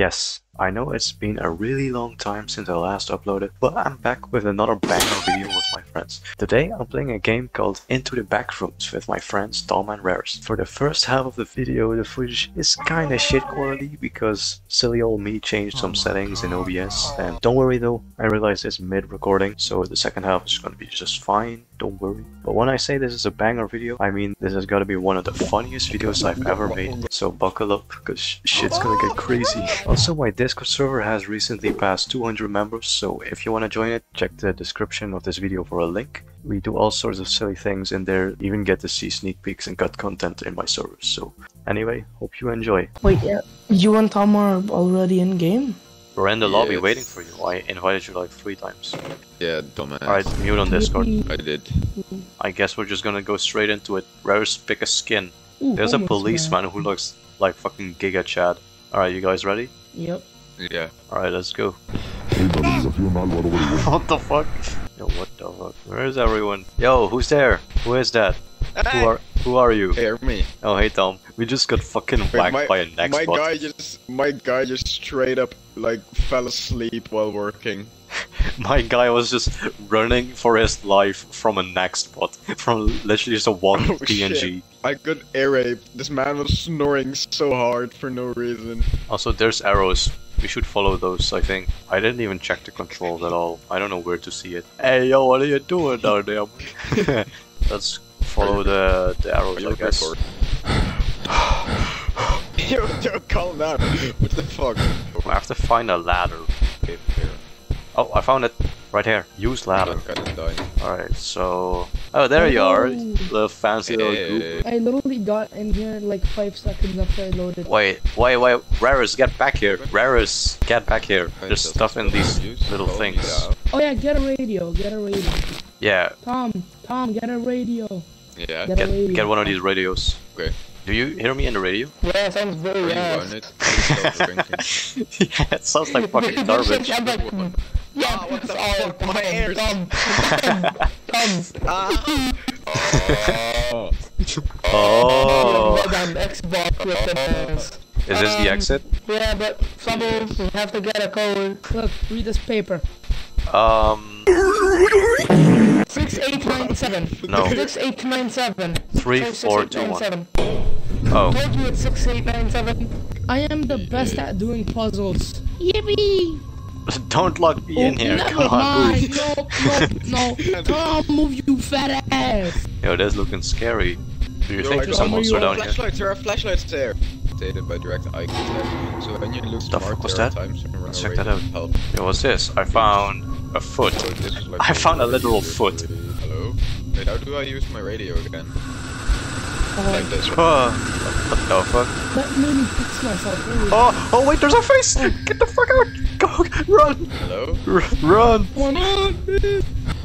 Yes, I know it's been a really long time since I last uploaded, but I'm back with another banger video with my friends. Today I'm playing a game called Into the Backrooms with my friends Tom and Rares. For the first half of the video the footage is kinda shit quality because silly old me changed some settings in OBS and don't worry though, I realize it's mid recording so the second half is gonna be just fine, don't worry. But when I say this is a banger video, I mean this has gotta be one of the funniest videos I've ever made, so buckle up cause shit's gonna get crazy. Also my Discord server has recently passed 200 members, so if you wanna join it, check the description of this video for a link. We do all sorts of silly things in there, even get to see sneak peeks and cut content in my servers, so anyway, hope you enjoy. Wait, yeah. You and Tom are already in game? We're in the lobby waiting for you. I invited you like three times. Yeah, dumbass. Alright, mute on Discord. I did. I guess we're just gonna go straight into it. Rares pick a skin. Ooh, There's a homeless policeman man. who looks like fucking Giga Chad. Alright, you guys ready? Yep. Yeah. Alright, let's go. El desafío Álvaro Obregón. what the fuck? Yo, what the fuck? Where is everyone? Yo, who's there? Who is that? Who are who are you? Hear me. Oh, hey Tom. We just got fucking whacked my, by a next my guy just my guy just straight up like fell asleep while working. My guy was just running for his life from a next bot. From literally just a one Oh, PNG. shit. I got air raped. This man was snoring so hard for no reason. Also, there's arrows. We should follow those, I think. I didn't even check the controls at all. I don't know where to see it. Hey, yo, what are you doing down there? Let's follow the, the arrows, I guess. yo, yo, calm down. What the fuck? I have to find a ladder. Okay, here. Oh, I found it. Right here. Use ladder. I'm kinda dying. Alright, so... Oh, there you are. the Little fancy little goop. Hey, I literally got in here like five seconds after I loaded. Wait, wait, wait. Rares, get back here. Rares, get back here. There's stuff in these little things. Oh yeah, get a radio, get a radio. Yeah, Tom, Tom, get a radio. Yeah. yeah. Get get, radio. get one of these radios. Okay. Do you hear me in the radio? Yeah, sounds Are very oh, you on it? Stop drinking. yeah, it sounds like fucking garbage. I'm yeah, Ah, what the it's fuck, my Tom, ears. Tom, Tom, Tom. Ah. oh. Oh, Xbox with the fans. is this the Um, exit? Yeah, but Fumble, we have to get a code. Look, read this paper. Um, 6897. No. 6897. Three, Try four, two, one. 6897. oh, Told you it's 6897. I am the best at doing puzzles. Yippee! don't lock me in Oh, here. Never Come on, mind. move. No, no, no. Tom, move you fat ass. Yo, that's looking scary. Do you Yo, think I there's got a monster you down here? there are flashlights there. Stated by direct eye contact. So when you look The smart, fuck was that? times when you Let's away check that out. Help. Yo, what's this? I found a foot. So this is like I found a literal foot. Hello? Wait, how do I use my radio again? Uh, like this. Oh, what the fuck? That made me fix myself. Oh, oh wait, there's a face! Oh. Get the fuck out! Go, run, Hello? R- run! Come on, man.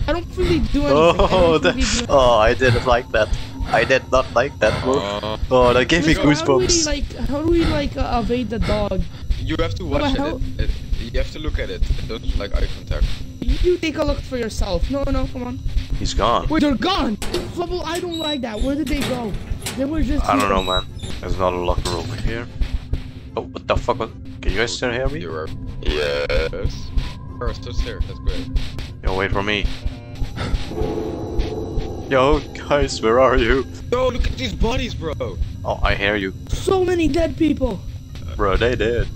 I don't really do anything. Oh, don't that, really do oh, I didn't like that. I did not like that move. Uh, Oh, that gave me goosebumps. How do we like? How do we like uh, evade the dog? you have to watch the hell? it. it. You have to look at it. Don't like eye contact. You take a look for yourself. No, no, come on. He's gone. Wait, they're gone. Fleble, I don't like that. Where did they go? They were just. I don't here. know, man. There's not a locker over here. Oh, what the fuck? Was... Can you guys still hear me? You are. Yes. It's just there. That's great. Yo, wait for me. Yo, guys, where are you? Oh, look at these bodies, bro. Oh, I hear you. So many dead people. Bro, they did.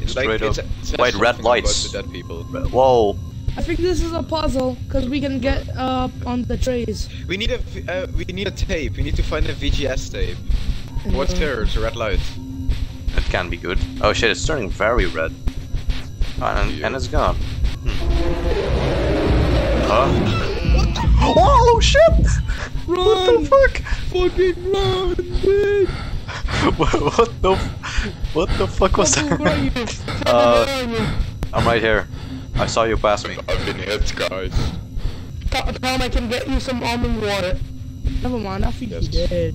It's Straight like up. it's, it says Wait, red something lights. The dead people. Whoa. I think this is a puzzle because we can get up on the trays. We need a uh, we need a tape. We need to find a VGS tape. What's Uh, there? It's a red light. That can be good. Oh shit, it's turning very red. And, Yeah. and it's gone. Hmm. Huh? Oh shit! Run! What the fuck? Fucking run, bitch! what, what the f- what the fuck was Fleble, where are you? that? Uh, Where are you? I'm right here. I saw you pass me. I've been hit, guys. Tom, Tom, I can get you some almond water. Never mind, I think Yes. you did.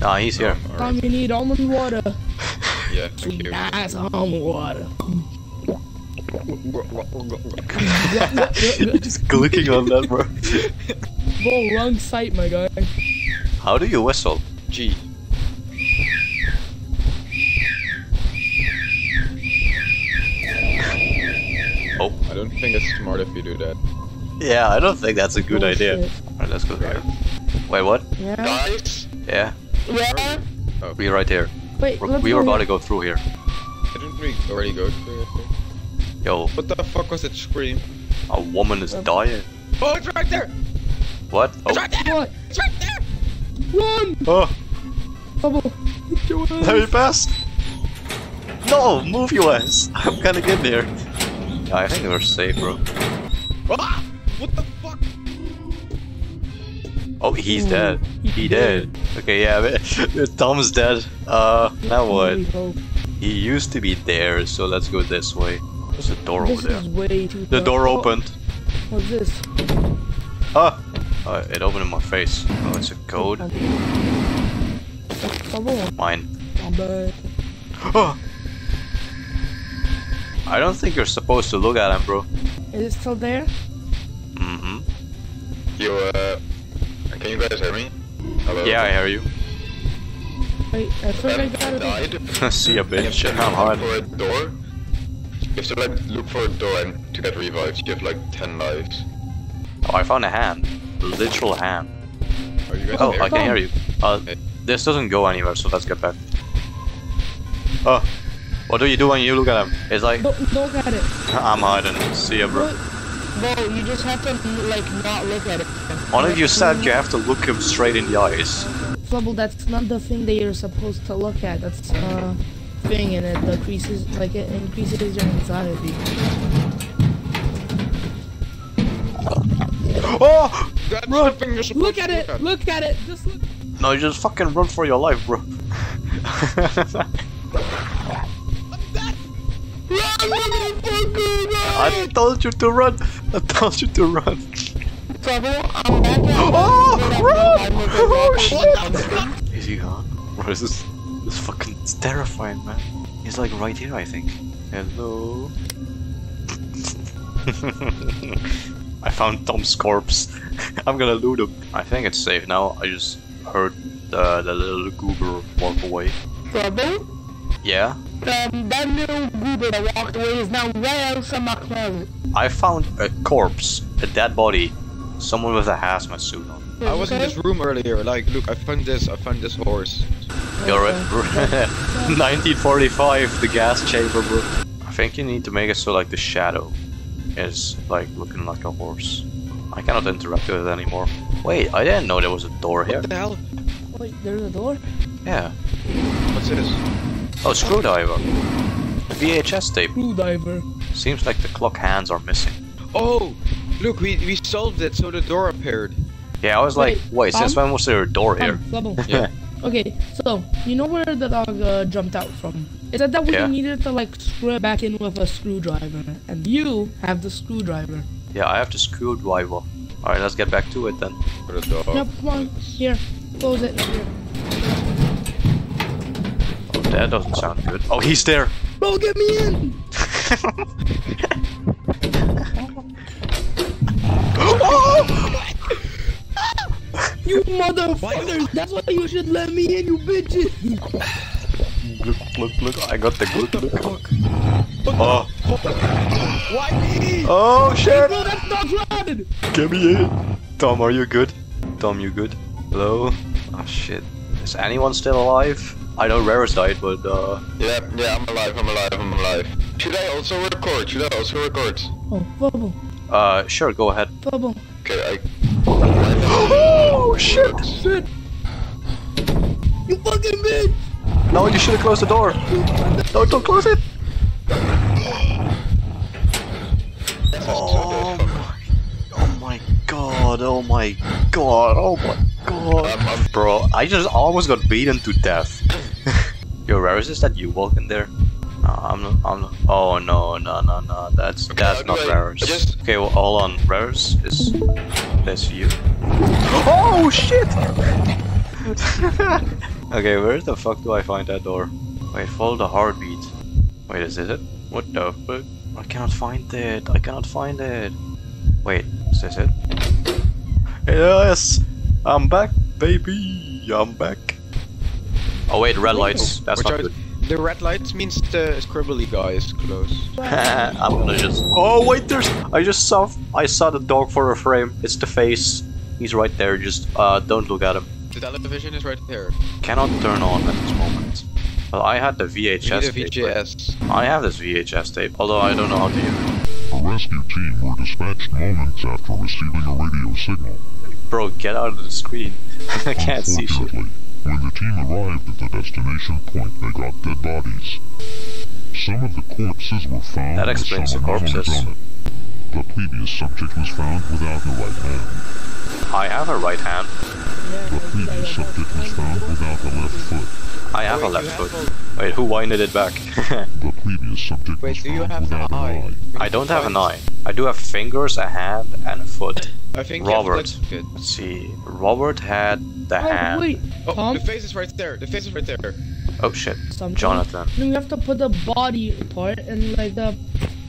Nah, he's here. Oh, Tom, alright. you need almond water. Yeah, thank Sweet you. nice almond water. Just clicking on that, bro. Go wrong site, my guy. How do you whistle? G. Oh, I don't think it's smart if you do that. yeah, I don't think that's a good oh, idea. Alright, let's go here. Wait, what? Yeah. Guys! Yeah, Yeah. Oh. we're right here. Wait, We're- we were about to go through here. Didn't we already go through it? Yo, What the fuck was that scream? a woman is dying. Oh, it's right there! What? Oh. It's right there! What? It's right there! Run! oh Bubble. let me pass. No, move your ass. I'm gonna get there. Yeah, I think we're safe, bro. Ah! What the fuck? Oh, he's Ooh, dead. he He dead. Okay, yeah, Tom's dead. Uh, now what? He used to be there, so let's go this way. There's a door This over there. is way too The tough. door Oh, opened. What's this? Ah! Oh, it opened in my face. Oh, it's a code. Bubble. Mine. Oh! I don't think you're supposed to look at him, bro. Is it still there? Mm-hmm. You, uh... Can you guys hear me? Hello? Yeah, I hear you. Wait, I think I got it. died. See a bitch. You have I'm to hard. look for a door. You have to like look for a door and to get revived. You have like 10 lives. Oh, I found a hand. Literal hand. Are you guys Oh, there? I can hear you. Uh, this doesn't go anywhere, so let's get back. Oh, what do you do when you look at him? It's like, Don't, don't get it. I'm hiding. See ya, bro. Bro, you just have to like not look at it. One of you said you have to look him straight in the eyes. Bubble, that's not the thing that you're supposed to look at. That's uh thing and it decreases like it increases your anxiety. Oh! That's Run. something you're supposed Look to at it! Look at it! Just look. No, you just fucking run for your life, bro. I told you to run. I told you to run. Bubble, I'm back at Oh, run! Oh, Oh shit! Is he gone? Bro, this is this is fucking it's terrifying, man. He's like right here, I think. Hello. I found Tom's corpse. I'm gonna loot him. I think it's safe now. I just heard the the little goober walk away. Bubble, Yeah. um, that little goober that walked away is now right outside my closet. I found a corpse, a dead body, someone with a hazmat suit on. I was in this room earlier. Like, look, I found this. I found this horse. You're right. 1945, the gas chamber, bro. I think you need to make it so like the shadow is like looking like a horse. I cannot interact with it anymore. Wait, I didn't know there was a door here. What the hell? Wait, there's a door? Yeah. What's this? Oh, screwdriver. VHS tape. Screwdriver. Seems like the clock hands are missing. Oh! Look, we, we solved it, so the door appeared. Yeah, I was like, Wait, wait, since um, when was there a door here? Um, Bubble. Yeah. Okay, so you know where the dog uh, jumped out from? It said that we Yeah. needed to like screw it back in with a screwdriver, and you have the screwdriver. Yeah, I have the screwdriver. Alright, let's get back to it then. For the dog. Yep, come on, here, close it. Here. Oh, that doesn't sound good. Oh, he's there! Bro, get me in! You motherfuckers! That's why you should let me in, you bitches! Look, look, look, I got the good look. Oh, Why me? oh shit! Bro, that dog's rabid! Get me in! Tom, are you good? Tom, you good? Hello? Oh shit. Is anyone still alive? I know Rares died, but uh... Yeah, yeah, I'm alive, I'm alive, I'm alive. Should I also record? Should I also record? Oh, Bubble, Uh, sure, go ahead. Bubble, Okay, I... Oh shit! shit! You fucking bitch! No, you should have closed the door! No, don't close it! Oh my... Oh my god, oh my god, oh my god. Bro, I just almost got beaten to death. Yo, Rare, is this that you walking there? No, I'm not, I'm not. Oh no, no, no, no. That's that's not Rare's. Just- Okay, well, hold on. Rares is this you. Oh shit! okay, where the fuck do I find that door? Wait, follow the heartbeat. Wait, is this it? What the fuck? I cannot find it. I cannot find it. Wait, is this it? Yes! I'm back, baby! I'm back. Oh wait, red lights. That's Watch not out. good. the red lights means the scribbly guy is close. I'm gonna just. Oh wait, there's. I just saw. I saw the dog for a frame. It's the face. He's right there. Just uh, don't look at him. The television is right there. Cannot turn on at this moment. Well, I had the We need VHS a tape. VGS. I have this VHS tape, although I don't know how to use it. A rescue team were dispatched moments after receiving a radio signal. Bro, get out of the screen. I can't see shit. Unfortunately, when the team arrived at the destination point, they got dead bodies. Some of the corpses were found, That but explains some the corpses. Done. The previous subject was found without a right hand. I have a right hand. The previous subject was found without a left foot. I have a left foot. have Wait, who winded it back? The previous subject Wait, was do you found have without an an eye? eye. I don't have an eye. I do have fingers, a hand, and a foot. I think Robert. You have Let's see. Robert had the Oh hand. wait, oh, Tom. the face is right there. The face is right there. Oh shit. Something. Jonathan. Then we have to put the body part in like the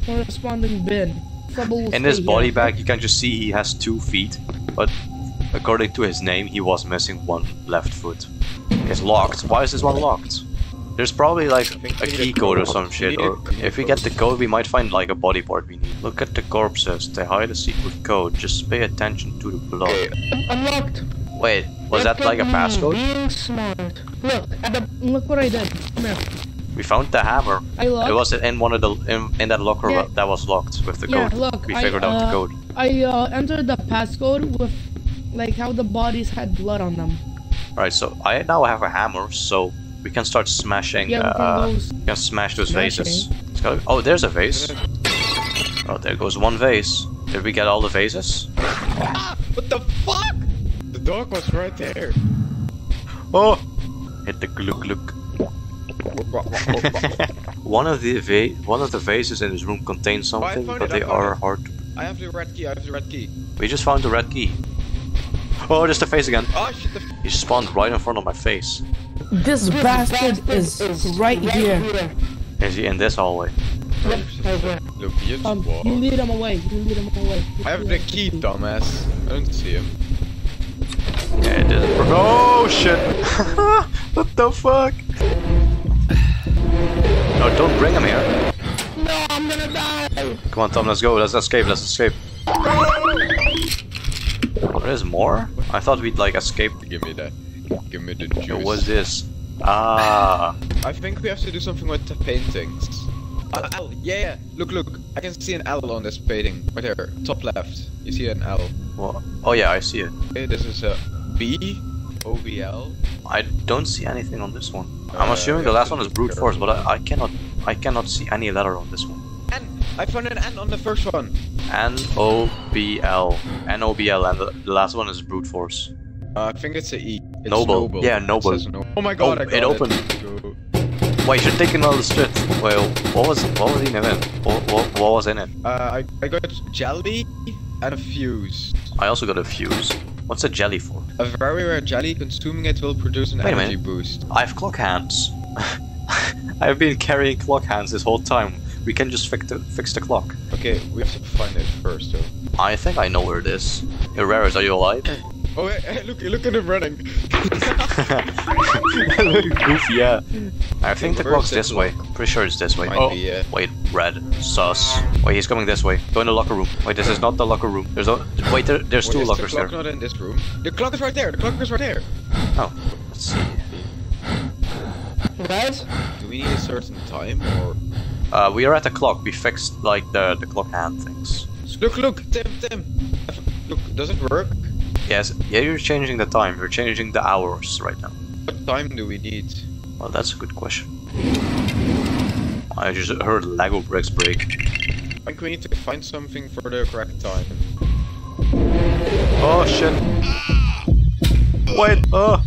corresponding bin. Trouble In this stay body here. bag, you can just see he has two feet, but according to his name, he was missing one left foot. It's locked. Why is this one locked? There's probably like a key code or some shit, or if we get the code, we might find like a body part we need. Look at the corpses. They hide a secret code. Just pay attention to the blood. Okay, Unlocked. Wait, was that like a passcode? Being smart. Look at the. Look what I did. Come here. We found the hammer. I locked. It was in one of the in, in that locker Yeah. that was locked with the Yeah, code. look, we I, figured out the uh, code. I uh, entered the passcode with like how the bodies had blood on them. All right, so I now I have a hammer, so we can start smashing. Yeah, we can uh, go we can smash those smashing. vases. It's oh, there's a vase. Oh, there goes one vase. Did we get all the vases? what the fuck? The dog was right there. Oh! Hit the gluk gluk. One of the va- one of the vases in this room contains Oh, something, found but it, they are it. hard. to... I have the red key. I have the red key. We just found the red key. Oh, there's the face again. Oh shit! The He spawned right in front of my face. This bastard is is right here. Is he in this hallway? Look, you Um, you lead him away. You lead him away. I have the key, dumbass. I don't see him. Yeah, it did. Oh shit! what the fuck? No, don't bring him here. No, I'm gonna die. Come on, Tom, let's go. Let's escape. Let's escape. There's more? I thought we'd like escape. Give me that. Give me the Yo, juice. What's this? Ah, I think we have to do something with the paintings. Uh, L, yeah, yeah. Look, look. I can see an L on this painting. Right there, top left. You see an L. well, oh yeah, I see it. Okay, this is a B, O V L. I don't see anything on this one. I'm assuming the last one is brute force, but I, I cannot, I cannot see any letter on this one. N. I found an N on the first one. N O B L, N O B L, and the, the last one is brute force. Uh, I think it's a E. It's Noble. Yeah, It noble. Oh my god, Oh, I got it opened. Wait, you're taking all the shit. Well, what was, what was in it? What, what, what was in it? Uh, I, I got jelly and a fuse. I also got a fuse. What's a jelly for? A very rare jelly, consuming it will produce an Wait energy minute. boost. I have clock hands. I've been carrying clock hands this whole time. We can just fix the, fix the clock. Okay, we have to find it first though. I think I know where it is. Herreras, are you alive? Oh, hey, hey, look, look at him running. Goofy, yeah. I think the where's clock's this way. Pretty sure it's this way. Might oh, be, yeah. wait, red. Sus. Wait, he's coming this way. Go in the locker room. Wait, this is not the locker room. There's a wait. There, there's Why two is lockers the there. not in this room? The clock is right there. The clock is right there. Oh, let's see. Guys, Do we need a certain time or? Uh, we are at the clock. We fixed like the the clock hand things. Look, look, Tim, Tim. Look, does it work? Yes. Yeah, you're changing the time. You're changing the hours right now. What time do we need? Well, that's a good question. I just heard Lego bricks break. I think we need to find something for the correct time. Oh shit! Wait! Oh!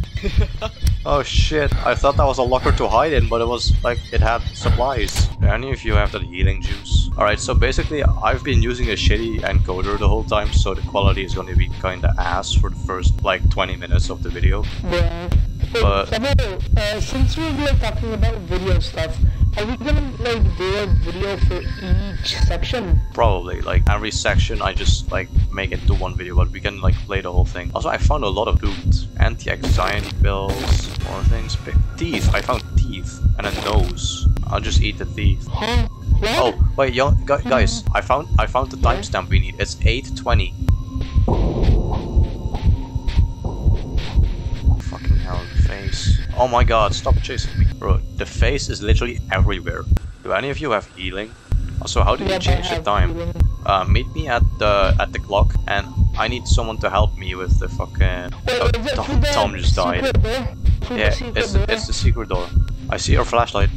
oh shit! I thought that was a locker to hide in, but it was like it had supplies. Do any of you have that healing juice? Alright, so basically I've been using a shitty encoder the whole time, so the quality is gonna be kinda ass for the first like 20 minutes of the video. yeah. But- Samuel, uh, since we're like talking about video stuff, are we gonna like do a video for each section? Probably, like every section I just like make it to one video, but we can like play the whole thing. Also, I found a lot of loot. Anti-anxiety pills, more things. Teeth, I found teeth and a nose. I'll just eat the? What? Oh, wait, yo, gu- guys, I found I found the timestamp we need. It's 8:20. Fucking hell, the face. Oh my god, stop chasing me. Bro, the face is literally everywhere. Do any of you have healing? Also, how do you change the time? Uh, meet me at the at the clock, and I need someone to help me with the fucking. Wait, Oh, Tom, Tom just died. door? Yeah, it's door? it's the secret door. I see your flashlight.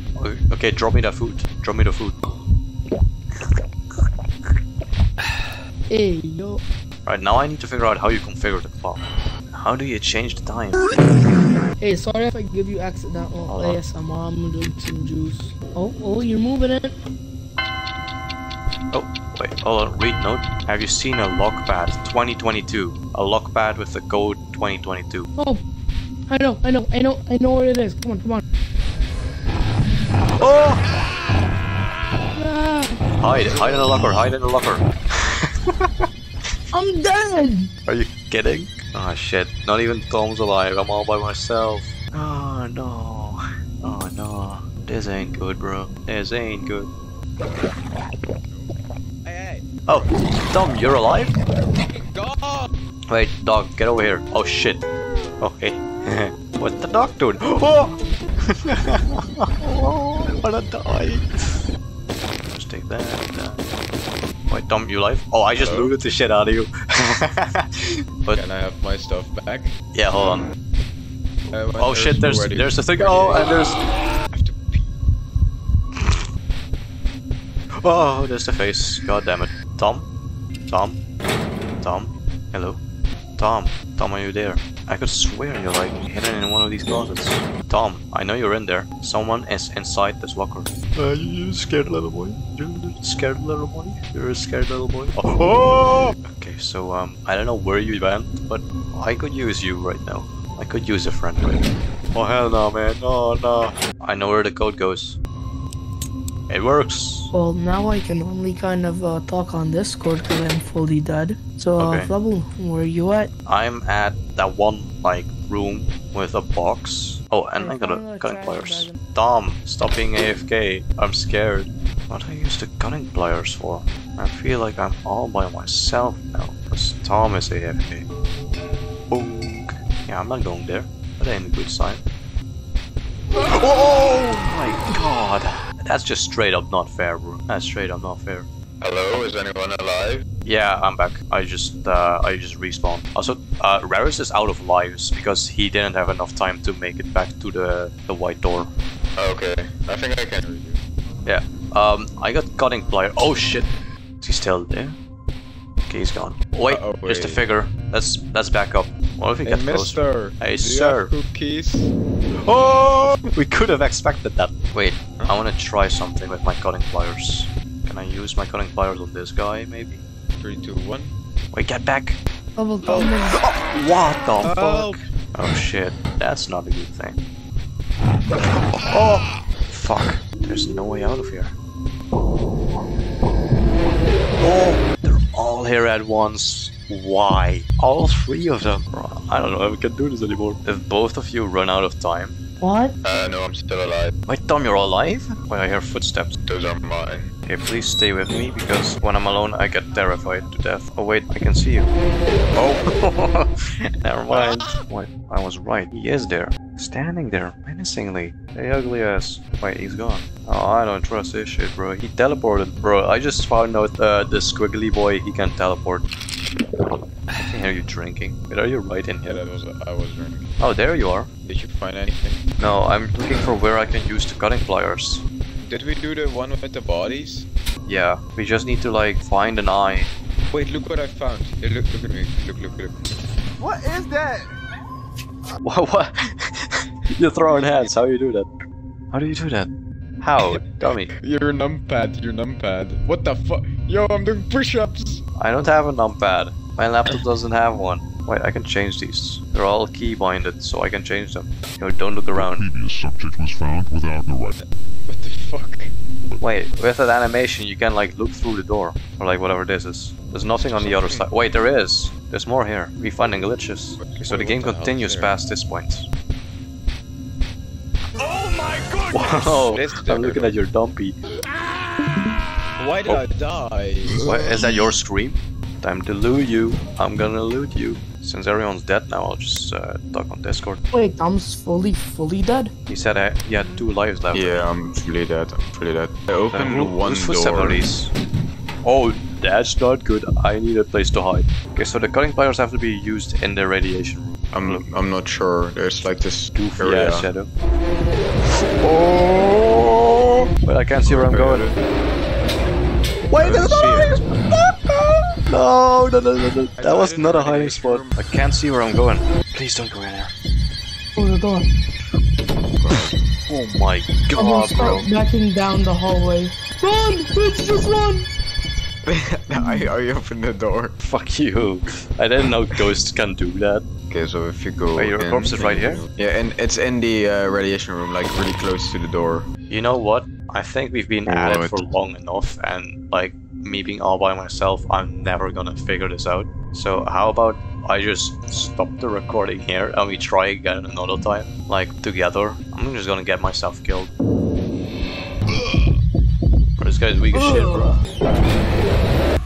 Okay, drop me that food. Drop me the food. Hey, yo. Right now, I need to figure out how you configure the clock. How do you change the time? Hey, sorry if I give you accidental on. ASMR. I'm doing some juice. Oh, oh, you're moving it. Oh, wait, hold on. Read note. Have you seen a lockpad 2022? A lockpad with the code 2022. Oh, I know, I know, I know, I know where it is. Come on, come on. Oh! Hide, hide in the locker, hide in the locker. I'm dead. Are you kidding? Oh shit, not even Tom's alive. I'm all by myself. Oh no. Oh no. This ain't good, bro. This ain't good. Hey, hey, Oh, Tom, you're alive? God! Wait, dog, get over here. Oh shit. Okay. What's the dog doing? Oh! oh I wanna die. Just take that, that. Wait, Tom, you alive? Oh, I just Hello? looted the shit out of you. but Can I have my stuff back? yeah, hold on. Uh, when Oh shit, there's already- there's a thing. Oh, and there's I have to pee. oh, there's the face. God damn it, Tom, Tom, Tom. Hello, Tom. Tom, are you there? I could swear you're like hidden in one of these closets. Tom, I know you're in there. Someone is inside this locker. Uh, you scared little boy? You scared little boy? You're a scared little boy? Oh! Okay, so um, I don't know where you went, but I could use you right now. I could use a friend right now. Oh hell no, man! No, no. I know where the code goes. It works. Well, now I can only kind of uh, talk on Discord because I'm fully dead. So, uh, Okay. Fleble, where are you at? I'm at that one like room with a box. Oh, and I got a cutting pliers. Tom, stop being AFK. I'm scared. What do I use the cutting pliers for? I feel like I'm all by myself now. Because Tom is AFK. Boom. Yeah, I'm not going there. That ain't a good sign. Oh my god. That's just straight up not fair, bro. That's straight up not fair. Hello, is anyone alive? Yeah, I'm back. I just uh, I just respawned. Also, uh, Rares is out of lives because he didn't have enough time to make it back to the the white door. Okay, I think I can read you. Yeah. Um, I got cutting plier. Oh shit! Is he still there? Okay, he's gone. Wait, Uh-oh, there's the figure. Let's let's back up. What if we Hey, get closer? mister! Hey, do you sir. have cookies? Oh! We could have expected that. Wait, I want to try something with my cutting pliers. Can I use my cutting pliers on this guy, maybe? Three, two, one. Wait, get back! Fleble, come in. Oh, what the Help! fuck? Oh shit, that's not a good thing. Oh! Fuck, there's no way out of here. Oh! They're all here at once. Why? All three of them? I don't know if we can do this anymore. If both of you run out of time. What? Uh, no, I'm still alive. Wait, Tom, you're alive? Wait, I hear footsteps. Those are mine. Okay, please stay with me because when I'm alone I get terrified to death. Oh wait, I can see you. Oh, never mind. Wait, I was right. He is there, standing there menacingly. Hey, ugly ass. Wait, he's gone. Oh, I don't trust this shit, bro. He teleported, bro. I just found out uh, the squiggly boy he can teleport. I can hear you drinking. Wait, are you right in Yeah, here? that was I was drinking. Oh, there you are. Did you find anything? No, I'm looking for where I can use the cutting pliers. Did we do the one with the bodies? Yeah, we just need to like find an eye. Wait, look what I found. Here, look, look at me. Look, look, look. What is that? What? what? You're throwing hands. How you do that? How do you do that? How? Dummy. Your numpad, your numpad. What the fuck? Yo, I'm doing push-ups. I don't have a numpad. My laptop doesn't have one. Wait, I can change these. They're all key binded, so I can change them. Yo, don't look around. Previous subject was found without the right. What the fuck? Wait, with that animation, you can like look through the door. Or like whatever this is. There's nothing on the other side. Wait, there is. There's more here. We finding glitches. Okay, so the game what the hell's continues past this point. Oh my goodness! Oh, This I'm looking at your dumpy. Why did I die? Is that your scream? Time to loot you. I'm gonna loot you. Since everyone's dead now, I'll just uh, talk on Discord. Wait, I'm fully, fully dead? He said I, he had two lives left. Yeah, I'm fully dead. I'm fully dead. I Uh, opened who- one whose footsteps door. Oh, that's not good. I need a place to hide. Okay, so the cutting pliers have to be used in the radiation room. I'm I'm not sure. There's like this Goofy area. ass shadow. Oh! Wait, I can't see where I'm going. Wait, there's see another hiding spot! No, no, no, no, no. That was didn't a really hiding spot. I can't see where I'm going. Please don't go in there. Close the door. Oh my god, I'm gonna god, bro. start backing down the hallway. Run! Bitch, just run! I, I opened the door. Fuck you. I didn't know ghosts can do that. Okay, so if you go. Wait, your in- corpse is right here? Yeah, and it's in the uh, radiation room, like really close to the door. You know what? I think we've been at it for long enough, and like me being all by myself, I'm never gonna figure this out. So how about I just stop the recording here and we try again another time, like together. I'm just gonna get myself killed. This guy's weak as shit, bro.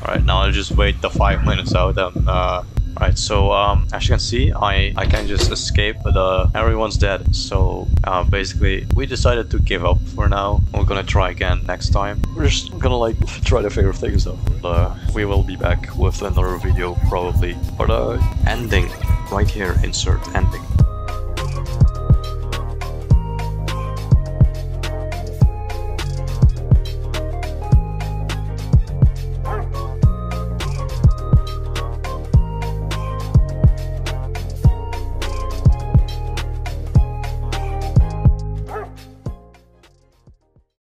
Alright, now I'll just wait the five minutes out and uh Alright, so um, as you can see, I, I can just escape, but uh, everyone's dead. So uh, basically, we decided to give up for now. We're gonna try again next time. We're just gonna like try to figure things out. Uh, we will be back with another video probably. But uh, ending right here, insert ending.